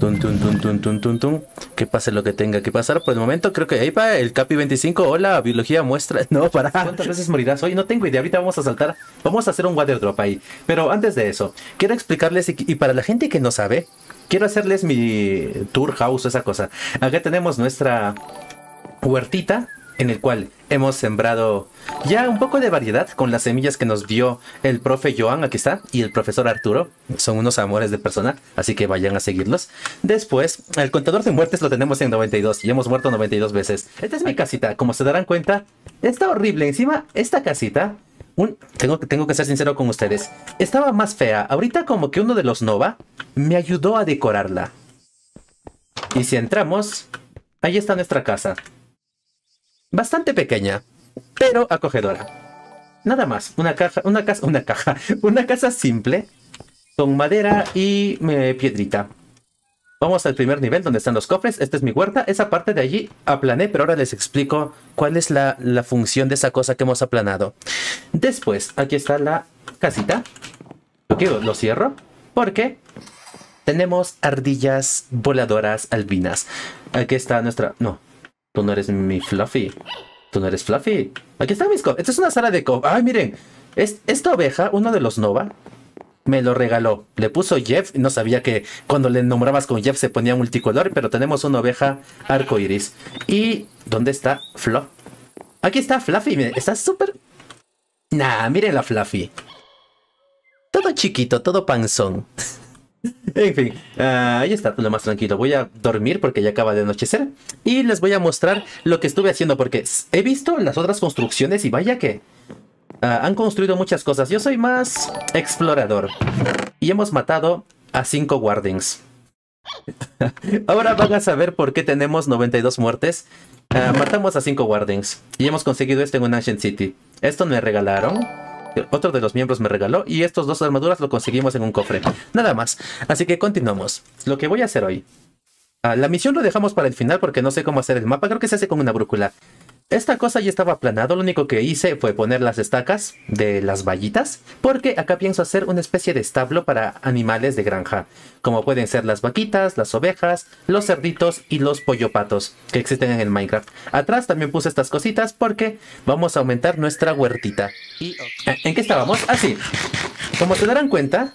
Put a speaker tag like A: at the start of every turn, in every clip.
A: Tun, tun, tun. Que pase lo que tenga que pasar. Por el momento creo que ahí va el Capi 25. Hola, biología muestra. No, para. ¿Cuántas veces morirás hoy? No tengo idea. Ahorita vamos a saltar. Vamos a hacer un water drop ahí. Pero antes de eso, quiero explicarles y, y para la gente que no sabe, quiero hacerles mi tour house, esa cosa. Acá tenemos nuestra huertita en el cual hemos sembrado ya un poco de variedad con las semillas que nos dio el profe Joan, aquí está, y el profesor Arturo. Son unos amores de persona, así que vayan a seguirlos. Después, el contador de muertes lo tenemos en 92 y hemos muerto 92 veces. Esta es mi casita, como se darán cuenta, está horrible. Encima, esta casita un, tengo, tengo, que ser sincero con ustedes. Estaba más fea. Ahorita como que uno de los Nova me ayudó a decorarla. Y si entramos, ahí está nuestra casa bastante pequeña, pero acogedora. Nada más, una caja, una casa, una caja, una casa simple, con madera y eh, piedrita. Vamos al primer nivel donde están los cofres. Esta es mi huerta. Esa parte de allí aplané, pero ahora les explico cuál es la, la función de esa cosa que hemos aplanado. Después, aquí está la casita. Aquí lo cierro porque tenemos ardillas voladoras albinas. Aquí está nuestra... No, Tú no eres mi Fluffy. Tú no eres Fluffy. Aquí está mis Esta es una sala de co. Ay, miren. esta oveja, uno de los Nova, me lo regaló. Le puso Jeff. No sabía que cuando le nombrabas con Jeff se ponía multicolor. Pero tenemos una oveja arco iris. ¿Y dónde está Fluff? Aquí está Fluffy. Está súper. Nah, miren la Fluffy. Todo chiquito, todo panzón. En fin, uh, ahí está lo más tranquilo. Voy a dormir porque ya acaba de anochecer. Y les voy a mostrar lo que estuve haciendo porque he visto las otras construcciones y vaya que uh, han construido muchas cosas. Yo soy más explorador. Y hemos matado a 5 Wardings. Ahora van a saber por qué tenemos 92 muertes. Uh, matamos a 5 Wardings. Y hemos conseguido esto en un Ancient City. Esto me regalaron otro de los miembros me regaló y estos dos armaduras lo conseguimos en un cofre. Nada más. Así que continuamos. Lo que voy a hacer hoy. Ah, la misión lo dejamos para el final porque no sé cómo hacer el mapa. Creo que se hace con una brújula. Esta cosa ya estaba aplanado, lo único que hice fue poner las estacas de las vallitas, porque acá pienso hacer una especie de establo para animales de granja, como pueden ser las vaquitas, las ovejas, los cerditos y los pollopatos que existen en el Minecraft. Atrás también puse estas cositas porque vamos a aumentar nuestra huertita. ¿Y en qué estábamos? Así. Ah, como se darán cuenta,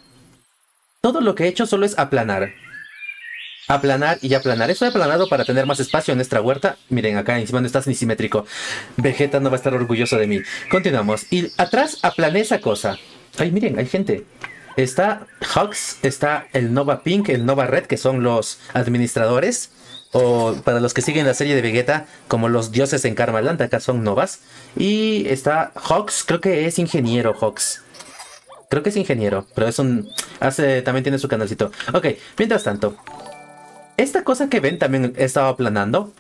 A: todo lo que he hecho solo es aplanar aplanar y aplanar. Eso he aplanado para tener más espacio en nuestra huerta. Miren, acá encima no estás ni simétrico. Vegeta no va a estar orgulloso de mí. Continuamos. Y atrás aplané esa cosa. Ay, miren, hay gente. Está Hux, está el Nova Pink, el Nova Red, que son los administradores. O para los que siguen la serie de Vegeta, como los dioses en Karmaland, acá son Novas. Y está Hux, creo que es ingeniero Hux. Creo que es ingeniero, pero es un... Hace, también tiene su canalcito. Ok, mientras tanto, esta cosa que ven también estaba aplanando.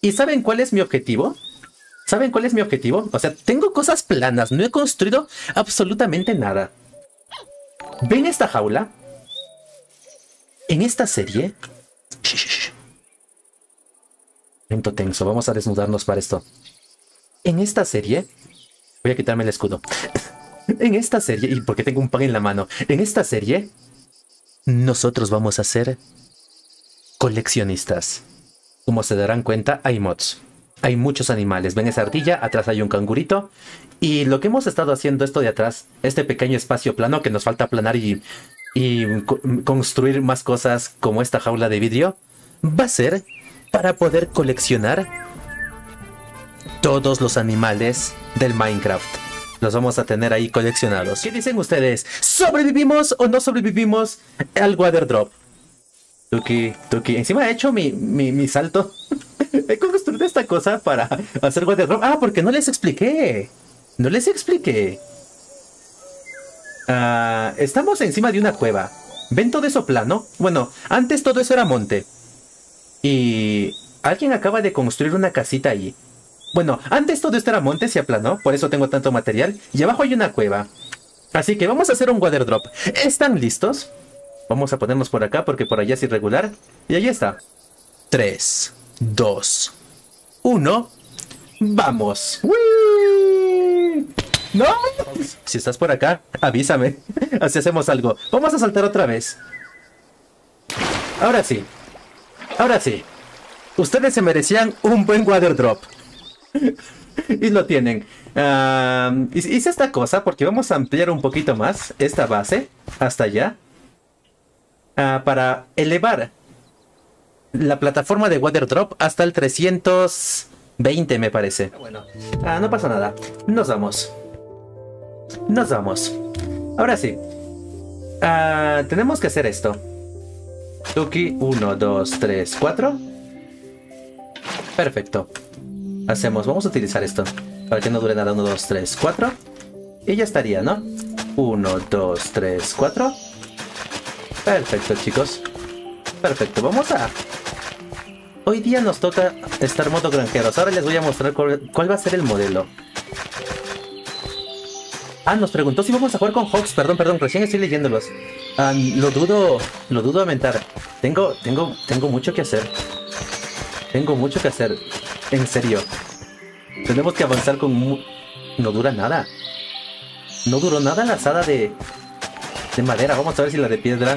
A: ¿Y saben cuál es mi objetivo? ¿Saben cuál es mi objetivo? O sea, tengo cosas planas, no he construido absolutamente nada. ¿Ven esta jaula? En esta serie... Lento tenso, vamos a desnudarnos para esto. En esta serie... Voy a quitarme el escudo. en esta serie, y porque tengo un pan en la mano, en esta serie... Nosotros vamos a hacer coleccionistas. Como se darán cuenta, hay mods. Hay muchos animales. Ven esa ardilla, atrás hay un cangurito. Y lo que hemos estado haciendo esto de atrás, este pequeño espacio plano que nos falta aplanar y, y construir más cosas como esta jaula de vidrio, va a ser para poder coleccionar todos los animales del Minecraft. Los vamos a tener ahí coleccionados. ¿Qué dicen ustedes? ¿Sobrevivimos o no sobrevivimos al Water Drop? Tuki, Tuki. Encima he hecho mi, mi, mi salto. he construido esta cosa para hacer drop. Ah, porque no les expliqué. No les expliqué. Ah, estamos encima de una cueva. ¿Ven todo eso plano? Bueno, antes todo eso era monte. Y alguien acaba de construir una casita allí. Bueno, antes todo esto era monte, se aplanó, por eso tengo tanto material. Y abajo hay una cueva. Así que vamos a hacer un water drop. ¿Están listos? Vamos a ponernos por acá porque por allá es irregular. Y ahí está. 3, 2, 1. ¡Vamos! ¡No! Si estás por acá, avísame. Así hacemos algo. Vamos a saltar otra vez. Ahora sí. Ahora sí. Ustedes se merecían un buen water drop. y lo tienen. hice esta cosa porque vamos a ampliar un poquito más esta base hasta allá. Ah, para elevar la plataforma de water drop hasta el 320 me parece. Bueno, ah, no pasa nada. Nos vamos. Nos vamos. Ahora sí. Ah, tenemos que hacer esto. Tuki, 1, 2, 3, 4. Perfecto. Hacemos, vamos a utilizar esto. Para que no dure nada. 1, 2, 3, 4. Y ya estaría, ¿no? 1, 2, 3, 4. Perfecto, chicos. Perfecto, vamos a... Hoy día nos toca estar modo granjeros. Ahora les voy a mostrar cuál, va a ser el modelo. Ah, nos preguntó si vamos a jugar con Hawks. Perdón, perdón, recién estoy leyéndolos. Ah, lo dudo, lo dudo aumentar. Tengo, tengo, tengo mucho que hacer. Tengo mucho que hacer. En serio. Tenemos que avanzar con... No dura nada. No duró nada la asada de... De madera. Vamos a ver si la de piedra...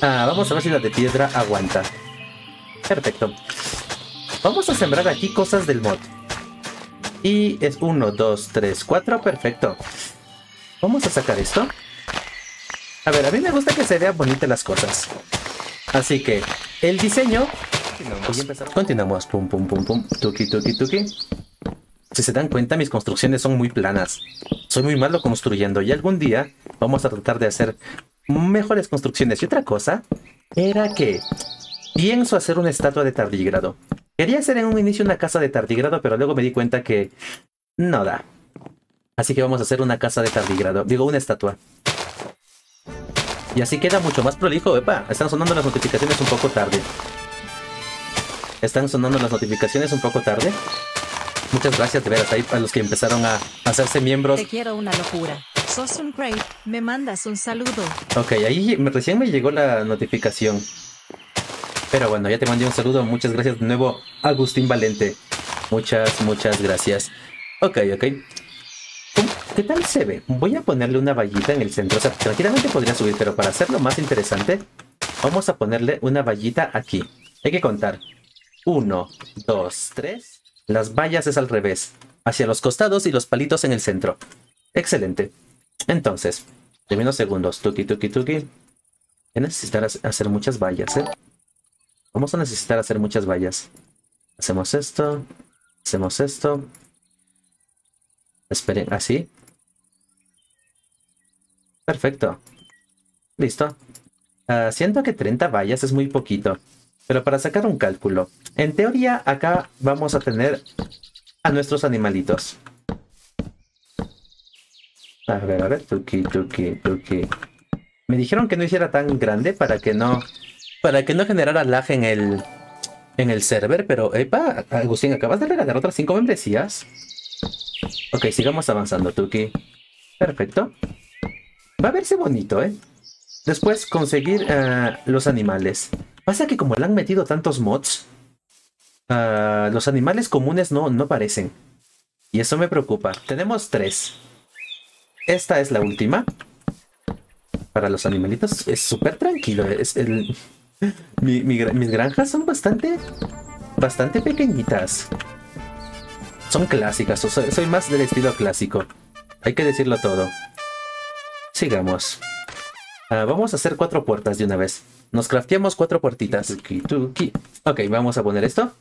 A: Ah, vamos a ver si la de piedra aguanta. Perfecto. Vamos a sembrar aquí cosas del mod. Y es 1, 2, 3, 4. Perfecto. Vamos a sacar esto. A ver, a mí me gusta que se vean bonitas las cosas. Así que el diseño... Continuamos. Pum, pum, pum, pum. Tuki, tuki, tuki. Si se dan cuenta, mis construcciones son muy planas. Soy muy malo construyendo y algún día vamos a tratar de hacer mejores construcciones. Y otra cosa era que pienso hacer una estatua de tardígrado. Quería hacer en un inicio una casa de tardígrado, pero luego me di cuenta que no da. Así que vamos a hacer una casa de tardígrado. Digo, una estatua. Y así queda mucho más prolijo. Epa, están sonando las notificaciones un poco tarde. Están sonando las notificaciones un poco tarde. Muchas gracias de veras ahí a los que empezaron a hacerse miembros.
B: Te quiero una locura. Sos un. Me mandas un saludo.
A: Ok, ahí recién me llegó la notificación. Pero bueno, ya te mandé un saludo. Muchas gracias de nuevo, Agustín Valente. Muchas, muchas gracias. Ok, ok. ¿Qué tal se ve? Voy a ponerle una vallita en el centro. O sea, tranquilamente podría subir, pero para hacerlo más interesante, vamos a ponerle una vallita aquí. Hay que contar. Uno, dos, tres. Las vallas es al revés. Hacia los costados y los palitos en el centro. Excelente. Entonces, unos segundos. Tuki, tuki, tuki. Voy a necesitar hacer muchas vallas, ¿eh? Vamos a necesitar hacer muchas vallas. Hacemos esto. Hacemos esto. Esperen, así. Perfecto. Listo. Ah, siento que 30 vallas es muy poquito. Pero para sacar un cálculo. En teoría, acá vamos a tener a nuestros animalitos. A ver, a ver. Tuki, tuki, tuki. Me dijeron que no hiciera tan grande para que no para que no generara lag en el, en el server, pero epa, Agustín, acabas de regalar otras 5 membresías. Ok, sigamos avanzando, Tuki. Perfecto. Va a verse bonito, ¿eh? Después, conseguir uh, los animales. Pasa que como le han metido tantos mods, uh, los animales comunes no, no parecen. Y eso me preocupa. Tenemos tres. Esta es la última. Para los animalitos es súper tranquilo. Es el, mis granjas son bastante, bastante pequeñitas. Son clásicas, soy, más del estilo clásico. Hay que decirlo todo. Sigamos. Ah, vamos a hacer cuatro puertas de una vez. Nos crafteamos cuatro puertitas. Ok, vamos a poner esto.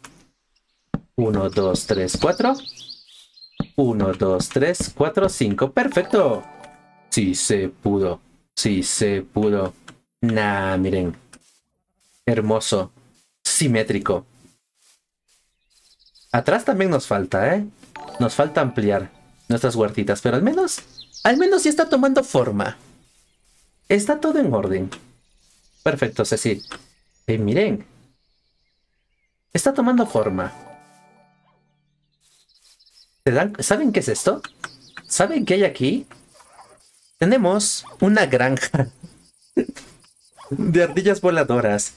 A: Uno, dos, tres, cuatro. Uno, dos, tres, cuatro, cinco. ¡Perfecto! Sí se pudo. Sí se pudo. Nah, miren hermoso, simétrico. Atrás también nos falta, ¿eh? Nos falta ampliar nuestras huertitas, pero al menos, al menos ya está tomando forma. Está todo en orden. Perfecto, Ceci. Eh, miren. Está tomando forma. ¿Saben qué es esto? ¿Saben qué hay aquí? Tenemos una granja. de ardillas voladoras.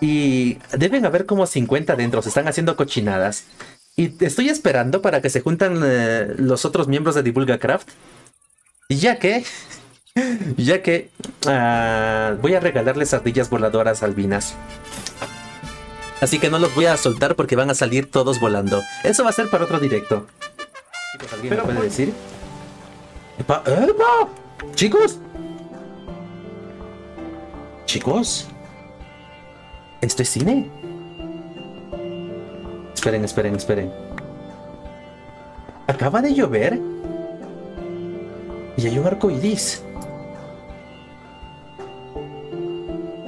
A: Y deben haber como 50 dentro, se están haciendo cochinadas. Y estoy esperando para que se juntan eh, los otros miembros de Divulga Craft. Ya que ya que ah, voy a regalarles ardillas voladoras albinas. Así que no los voy a soltar porque van a salir todos volando. Eso va a ser para otro directo. Chicos, ¿alguien me puede decir? ¡Epa! ¡Epa! ¿Chicos? ¿Chicos? ¿Esto es cine? Esperen, esperen, esperen. Acaba de llover. Y hay un arco iris.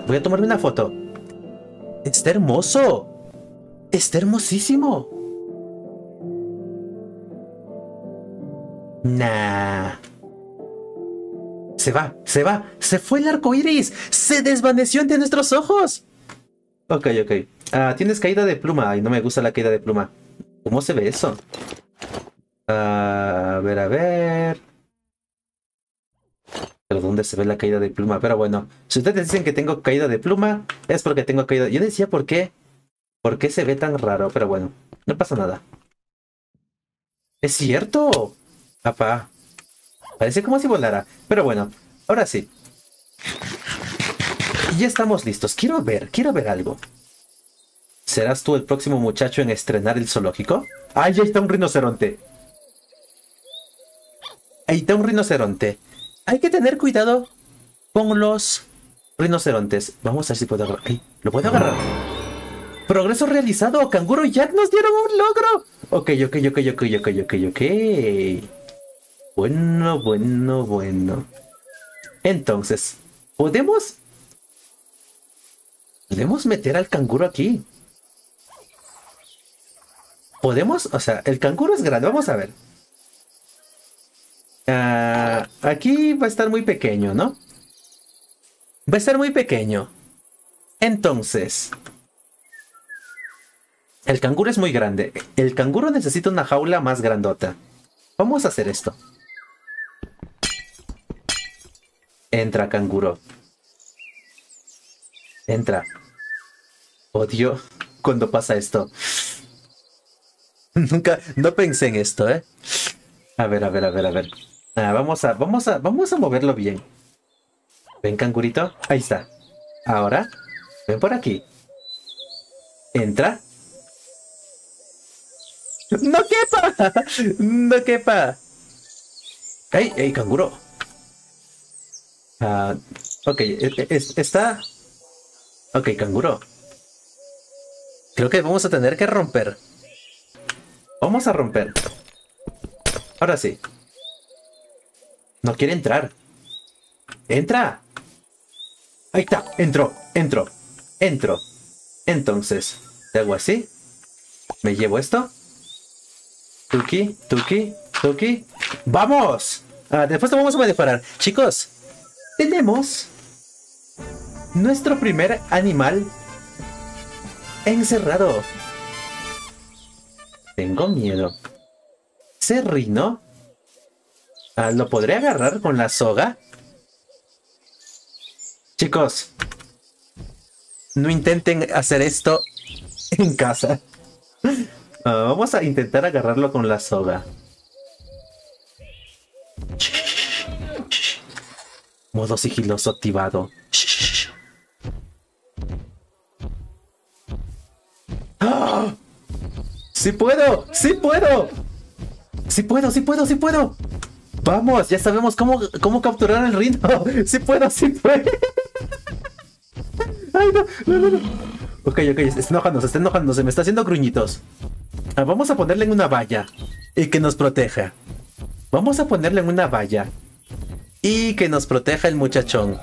A: Voy a tomarme una foto. Está hermoso. Está hermosísimo. Nah. Se va, se va. Se fue el arco iris. Se desvaneció ante nuestros ojos. Ok, ok. Ah, tienes caída de pluma. Ay, no me gusta la caída de pluma. ¿Cómo se ve eso? Ah, a ver, a ver. Pero ¿dónde se ve la caída de pluma? Pero bueno, si ustedes dicen que tengo caída de pluma, es porque tengo caída. Yo decía por qué. ¿Por qué se ve tan raro? Pero bueno, no pasa nada. ¡Es cierto! Papá. Parece como si volara. Pero bueno, ahora sí. Ya estamos listos. Quiero ver, quiero ver algo. ¿Serás tú el próximo muchacho en estrenar el zoológico? ¡Ay, ahí está un rinoceronte! Ahí está un rinoceronte. Hay que tener cuidado con los rinocerontes. Vamos a ver si puedo agarrar. ¿Lo puedo agarrar? Progreso realizado. Canguro Jack nos dieron un logro. Ok, ok, ok, ok, ok, ok, ok. Bueno, bueno, bueno. Entonces, ¿podemos ¿Podemos meter al canguro aquí? ¿Podemos? O sea, el canguro es grande. Vamos a ver. Ah, aquí va a estar muy pequeño, ¿no? Va a estar muy pequeño. Entonces... El canguro es muy grande. El canguro necesita una jaula más grandota. Vamos a hacer esto. Entra, canguro. Entra. Odio cuando pasa esto. Nunca, no pensé en esto, ¿eh? A ver, a ver, a ver, a ver. Ah, vamos a, vamos a, vamos a moverlo bien. Ven, cangurito. Ahí está. Ahora, ven por aquí. Entra. ¡No quepa! ¡No quepa! ¡Ey, ey, canguro! Ah, ok, e, e, está... Ok, canguro. Creo que vamos a tener que romper. Vamos a romper. Ahora sí. No quiere entrar. ¡Entra! Ahí está. Entró. Entró. Entró. Entonces, ¿te hago así? ¿Me llevo esto? Tuki, Tuki, Tuki. ¡Vamos! Ah, después te vamos a mejorar. Chicos, tenemos nuestro primer animal encerrado. Tengo miedo. ¿Ese rino? Ah, ¿Lo podré agarrar con la soga? Chicos, no intenten hacer esto en casa. Ah, vamos a intentar agarrarlo con la soga. Modo sigiloso activado. ¡Ah! ¡Sí puedo! ¡Sí puedo! ¡Sí puedo! ¡Sí puedo! ¡Sí puedo! Vamos, ya sabemos cómo, cómo capturar el rino. ¡Sí puedo! ¡Sí puedo! ¡Ay, no! ¡No, no, Ok, ok, está enojando, está enojando, se me está haciendo gruñitos. Ah, vamos a ponerle en una valla y que nos proteja. Vamos a ponerle en una valla y que nos proteja el muchachón.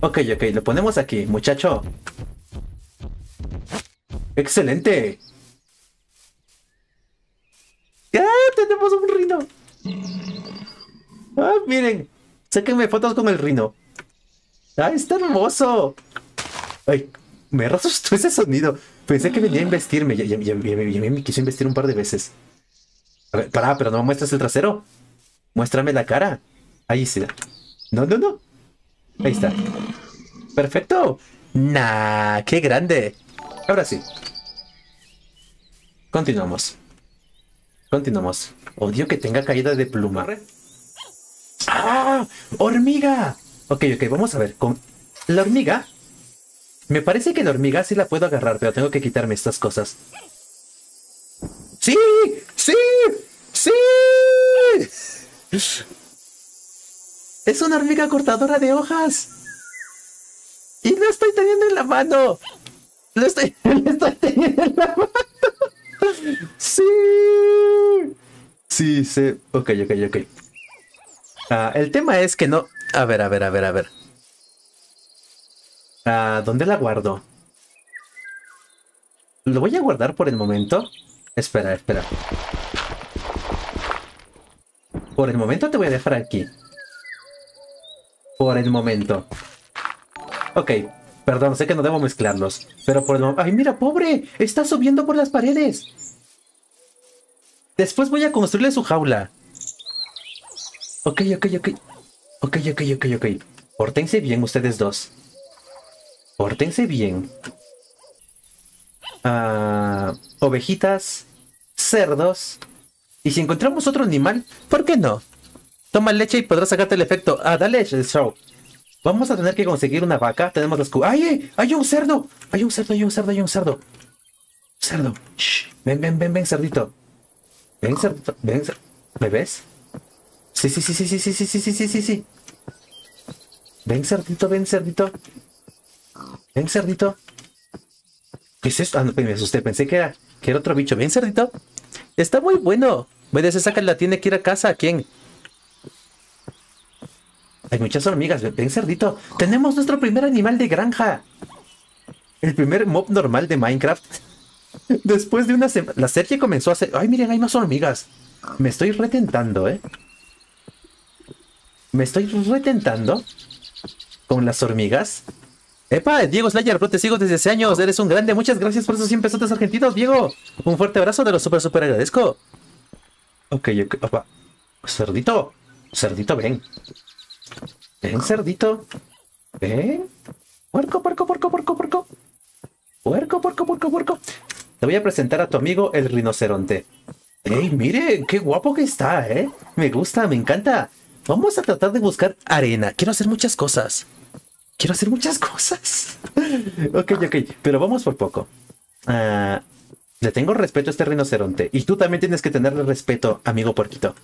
A: Ok, ok, lo ponemos aquí, muchacho. ¡Excelente! ¡Ah! Tenemos un rino. ¡Ah! Miren. Sáquenme fotos con el rino. ¡Ah! Está hermoso. Ay, me asustó ese sonido. Pensé que venía a investirme. Ya, ya, me quiso investir un par de veces. A ver, pará, pero no me muestras el trasero. Muéstrame la cara. Ahí sí. No, no, no. Ahí está. Perfecto. Nah, qué grande. Ahora sí. Continuamos. Continuamos. Odio que tenga caída de pluma. ¡Ah! ¡Hormiga! Ok, ok, vamos a ver. Con la hormiga. Me parece que la hormiga sí la puedo agarrar, pero tengo que quitarme estas cosas. ¡Sí! ¡Sí! ¡Sí! Es una hormiga cortadora de hojas. Y lo estoy teniendo en la mano. Lo estoy, estoy teniendo en la mano. Sí. Sí, sí. Ok, ok, ok. Ah, el tema es que no... A ver, a ver, a ver, a ver. Ah, ¿Dónde la guardo? Lo voy a guardar por el momento. Espera, espera. Por el momento te voy a dejar aquí. Por el momento. Ok, perdón, sé que no debo mezclarlos. Pero por el momento... ¡Ay, mira, pobre! Está subiendo por las paredes. Después voy a construirle su jaula. Ok, ok, ok. Ok, ok, ok, ok. Pórtense bien ustedes dos. Pórtense bien. Ah, ovejitas, cerdos. Y si encontramos otro animal, ¿por qué no? Toma leche y podrás sacarte el efecto. Ah, dale el show. Vamos a tener que conseguir una vaca. Tenemos las... ¡Ay! ¡Hay un cerdo! ¡Hay un cerdo! ¡Hay un cerdo! ¡Hay un cerdo! Cerdo. Shh. Ven, ven, ven, ven, cerdito. Ven, cerdito. Ven, ¿Me ves? Sí, sí, sí, sí, sí, sí, sí, sí, sí, sí, sí, sí. Ven, cerdito, ven, cerdito. Ven, cerdito. ¿Qué es esto? Ah, no, me asusté. Pensé que era, otro bicho. Ven, cerdito. Está muy bueno. Voy a saca la tiene que ir a casa. ¿A quién? Hay muchas hormigas. Ven, cerdito. Tenemos nuestro primer animal de granja. El primer mob normal de Minecraft. Después de una semana... La serie comenzó a hacer... Ay, miren, hay más hormigas. Me estoy retentando, ¿eh? Me estoy retentando con las hormigas. Epa, Diego Slayer, bro, te sigo desde hace años. Eres un grande. Muchas gracias por esos 100 pesos argentinos, Diego. Un fuerte abrazo, de los super, super agradezco. Ok, ok, opa. Cerdito. Cerdito, ven. Ven, cerdito. Ven. Puerco, puerco, puerco, puerco, puerco. Puerco, puerco, puerco, puerco. Te voy a presentar a tu amigo el rinoceronte. ¡Ey, mire! ¡Qué guapo que está, eh! Me gusta, me encanta. Vamos a tratar de buscar arena. Quiero hacer muchas cosas. Quiero hacer muchas cosas. ok, ok. Pero vamos por poco. Ah, le tengo respeto a este rinoceronte. Y tú también tienes que tenerle respeto, amigo puerquito.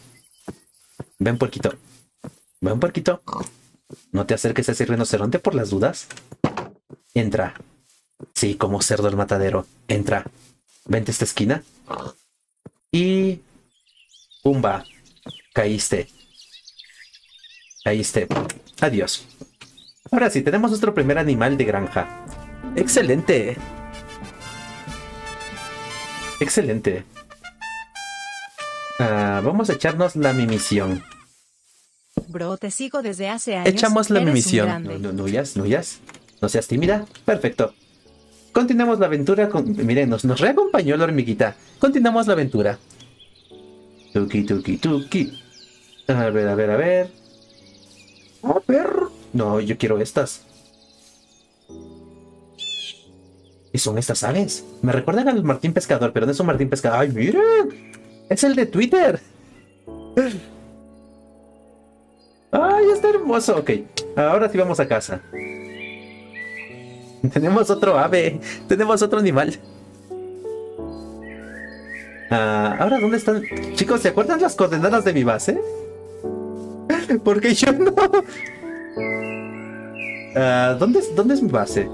A: Ven, puerquito. Ven, puerquito. No te acerques a ese rinoceronte por las dudas. Entra. Sí, como cerdo el matadero. Entra. Vente a esta esquina. Y... Pumba. Caíste. Caíste. Adiós. Ahora sí, tenemos nuestro primer animal de granja. Excelente. Excelente. Ah, vamos a echarnos la mimisión.
B: Bro, te sigo desde hace años.
A: Echamos la
B: grande.
A: No, no, no huyas, no huyas. No seas tímida. Perfecto. Continuamos la aventura con... Miren, nos, nos reacompañó la hormiguita. Continuamos la aventura. Tuki, tuki, tuki. A ver, a ver, a ver. A ver. No, yo quiero estas. ¿Y son estas aves? Me recuerdan al Martín Pescador, pero no es un Martín Pescador. ¡Ay, miren! Es el de Twitter. ¡Ay, está hermoso! Ok, ahora sí vamos a casa. Tenemos otro ave. Tenemos otro animal. Ah, ahora, ¿dónde están? Chicos, ¿se acuerdan las coordenadas de mi base? Porque yo no. Ah, ¿dónde, es, ¿Dónde es mi base?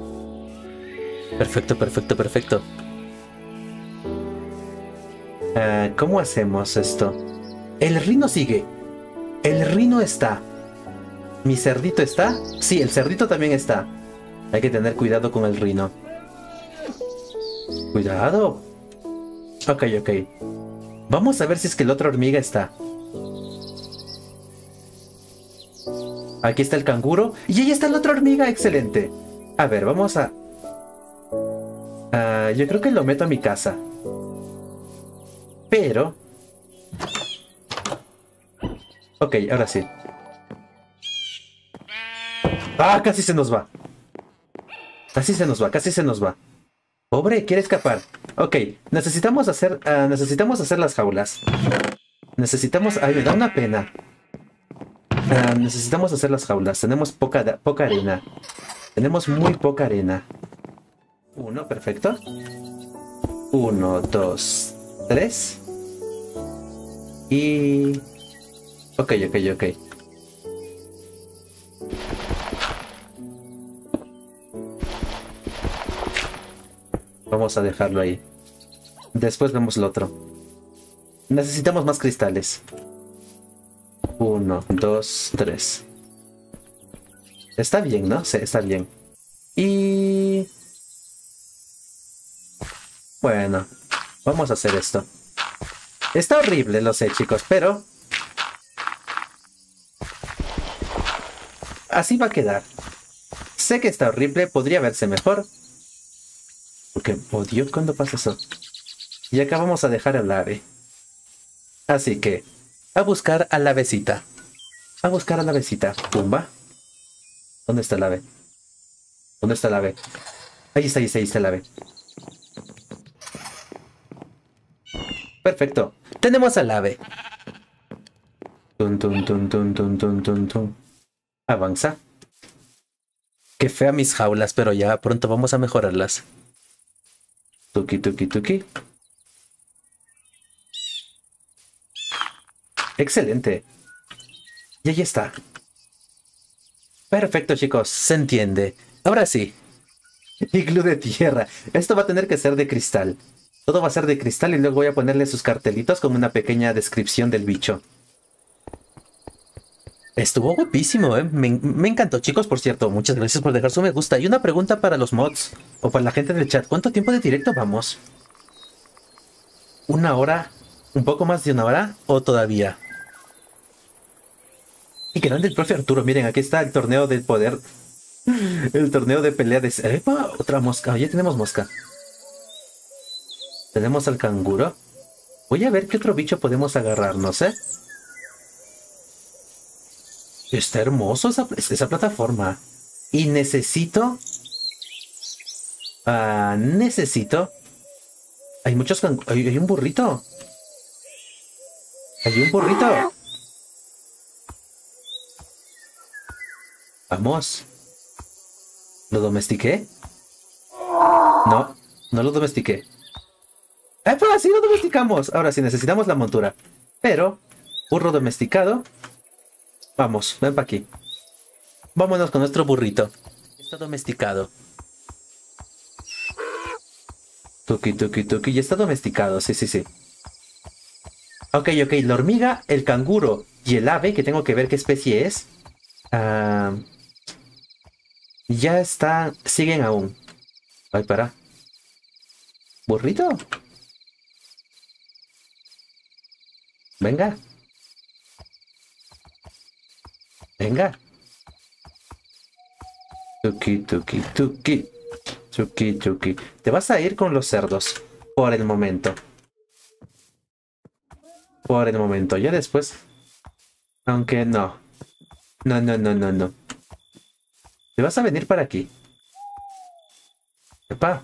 A: Perfecto, perfecto, perfecto. Ah, ¿Cómo hacemos esto? El rino sigue. El rino está. ¿Mi cerdito está? Sí, el cerdito también está. Hay que tener cuidado con el rino. Cuidado. Ok, ok. Vamos a ver si es que la otra hormiga está. Aquí está el canguro. Y ahí está la otra hormiga. Excelente. A ver, vamos a... Ah, yo creo que lo meto a mi casa. Pero... Ok, ahora sí. Ah, casi se nos va. Casi se nos va, casi se nos va. Pobre, quiere escapar. Ok, necesitamos hacer, ah, necesitamos hacer las jaulas. Necesitamos... Ay, me da una pena. Ah, necesitamos hacer las jaulas. Tenemos poca, poca arena. Tenemos muy poca arena. Uno, perfecto. Uno, dos, tres. Y... Ok, ok, ok. Vamos a dejarlo ahí. Después vemos lo otro. Necesitamos más cristales. Uno, dos, tres. Está bien, ¿no? Sí, está bien. Y... Bueno, vamos a hacer esto. Está horrible, lo sé, chicos, pero... Así va a quedar. Sé que está horrible, podría verse mejor. Porque odio cuando pasa eso. Y acá vamos a dejar al ave. Así que, a buscar a la avecita. A buscar a la avecita. Pumba. ¿Dónde está el ave? ¿Dónde está el ave? Ahí está, ahí está, ahí está el ave. Perfecto. Tenemos al ave. Tun, tun, tun, tun, tun, tun, tun, tun. Avanza. Qué fea mis jaulas, pero ya pronto vamos a mejorarlas. Tuki, tuki, tuki. Excelente. Y ahí está. Perfecto, chicos. Se entiende. Ahora sí. Iglú de tierra. Esto va a tener que ser de cristal. Todo va a ser de cristal y luego voy a ponerle sus cartelitos con una pequeña descripción del bicho. Estuvo guapísimo, ¿eh? Me, encantó, chicos, por cierto. Muchas gracias por dejar su me gusta. Y una pregunta para los mods o para la gente del chat. ¿Cuánto tiempo de directo vamos? ¿Una hora? ¿Un poco más de una hora? ¿O todavía? Y grande el profe Arturo. Miren, aquí está el torneo del poder. El torneo de pelea de... ¡Epa! Otra mosca. Ya tenemos mosca. Tenemos al canguro. Voy a ver qué otro bicho podemos agarrarnos, ¿eh? Está hermoso esa, esa plataforma. Y necesito... Ah, necesito... Hay muchos hay, un burrito. Hay un burrito. Vamos. ¿Lo domestiqué? No, no lo domestiqué. ¡Eh, pues así lo domesticamos! Ahora sí, necesitamos la montura. Pero, burro domesticado. Vamos, ven para aquí. Vámonos con nuestro burrito. Está domesticado. Tuki, tuki, tuki. Ya está domesticado, sí, sí, sí. Ok, ok. La hormiga, el canguro y el ave, que tengo que ver qué especie es. Ah... Ya está. Siguen aún. Ay, para. ¿Burrito? Venga. Venga. Tuki, tuki, tuki. Tuki, tuki. Te vas a ir con los cerdos. Por el momento. Por el momento. Ya después. Aunque no. No, no, no, no, no. Te vas a venir para aquí. Epa.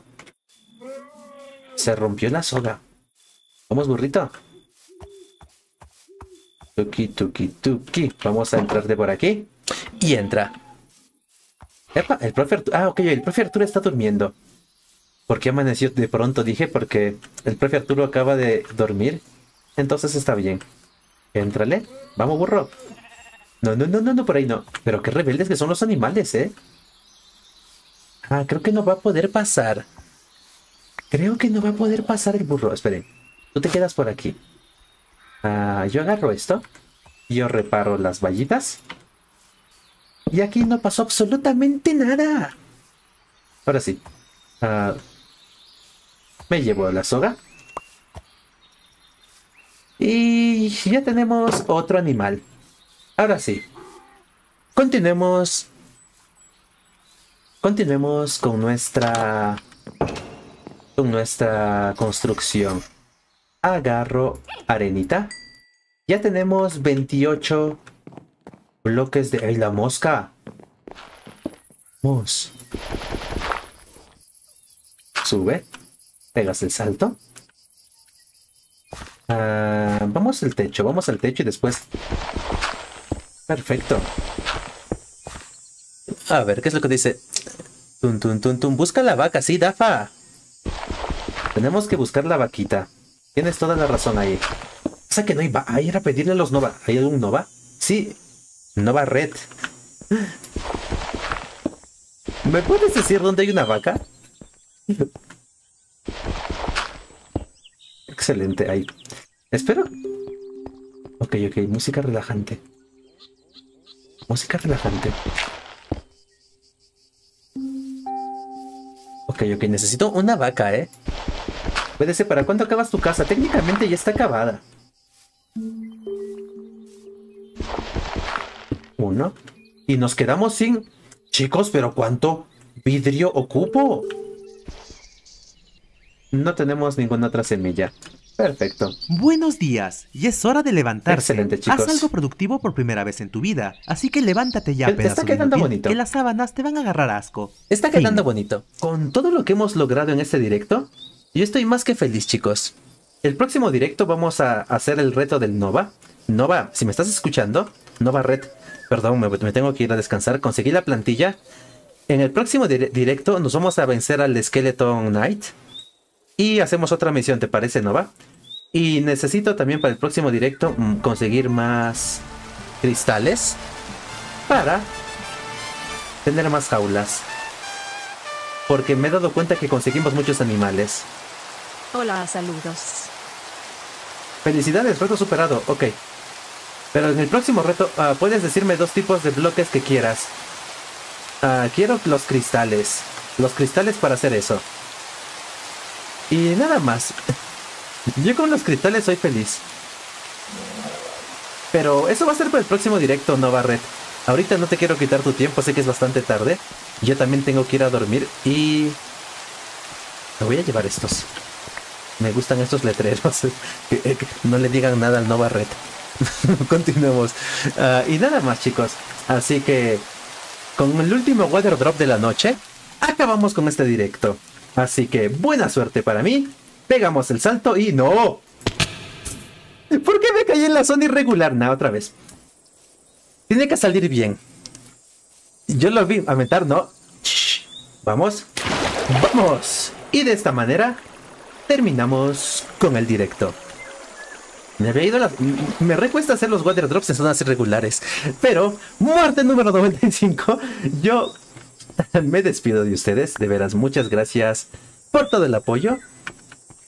A: Se rompió la soga. Vamos, burrito. Tuki, tuki, tuki. Vamos a entrar de por aquí. Y entra. El profe Arturo. Ah, ok, el profe Arturo está durmiendo. ¿Por qué amaneció de pronto? Dije porque el profe Arturo acaba de dormir. Entonces está bien. Éntrale. Vamos, burro. No, no, no, no, no, por ahí no. Pero qué rebeldes que son los animales, ¿eh? Ah, creo que no va a poder pasar. Creo que no va a poder pasar el burro. Esperen. Tú te quedas por aquí. Ah, yo agarro esto. Yo reparo las vallitas. Y aquí no pasó absolutamente nada. Ahora sí. Ah, me llevo la soga. Y ya tenemos otro animal. Ahora sí. Continuemos. Continuemos con nuestra. Con nuestra construcción. Agarro arenita. Ya tenemos 28 bloques de. ¡Ay, la mosca! Vamos. Sube. Pegas el salto. Ah, vamos al techo, vamos al techo y después Perfecto. A ver, ¿qué es lo que dice? Tun, tun, tun, tun. Busca la vaca, sí, Dafa. Tenemos que buscar la vaquita. Tienes toda la razón ahí. O sea que no hay va. Ahí era pedirle a los Nova. ¿Hay algún Nova? Sí. Nova Red. ¿Me puedes decir dónde hay una vaca? Excelente, ahí. Espero. Ok, ok, música relajante. Música relajante. Ok, ok, necesito una vaca, ¿eh? Puede ser, ¿para cuándo acabas tu casa? Técnicamente ya está acabada. Uno. Y nos quedamos sin... Chicos, pero ¿cuánto vidrio ocupo? No tenemos ninguna otra semilla. Perfecto.
C: Buenos días, y es hora de levantarse.
A: Excelente, chicos.
C: Haz algo productivo por primera vez en tu vida, así que levántate ya,
A: Te- está quedando bonito.
C: Que las sábanas te van a agarrar asco.
A: Está
C: Fin.
A: quedando bonito. Con todo lo que hemos logrado en este directo, yo estoy más que feliz, chicos. El próximo directo vamos a hacer el reto del Nova. Nova, si me estás escuchando, Nova Red, perdón, me, me tengo que ir a descansar. Conseguí la plantilla. En el próximo dire- directo nos vamos a vencer al Skeleton Knight. Y hacemos otra misión, ¿te parece, Nova? Y necesito también para el próximo directo mm, conseguir más cristales para tener más jaulas. Porque me he dado cuenta que conseguimos muchos animales.
B: Hola, saludos.
A: Felicidades, reto superado. Ok. Pero en el próximo reto, ah, puedes decirme dos tipos de bloques que quieras. Ah, quiero los cristales. Los cristales para hacer eso. Y nada más. Yo con los cristales soy feliz. Pero eso va a ser para el próximo directo, Nova Red. Ahorita no te quiero quitar tu tiempo, sé que es bastante tarde. Yo también tengo que ir a dormir y... Me voy a llevar estos. Me gustan estos letreros. eh, no le digan nada al Nova Red. Continuemos. Ah, y nada más, chicos. Así que con el último weather drop de la noche, acabamos con este directo. Así que buena suerte para mí. Pegamos el salto y no. ¿Por qué me caí en la zona irregular? Nah, otra vez. Tiene que salir bien. Yo lo vi aumentar, ¿no? Shh. Vamos. Vamos. Y de esta manera terminamos con el directo. Me había ido la... Me recuesta hacer los weather drops en zonas irregulares. Pero, muerte número 95. Yo me despido de ustedes. De veras, muchas gracias por todo el apoyo.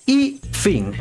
A: Y fin.